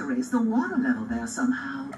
to raise the water level there somehow.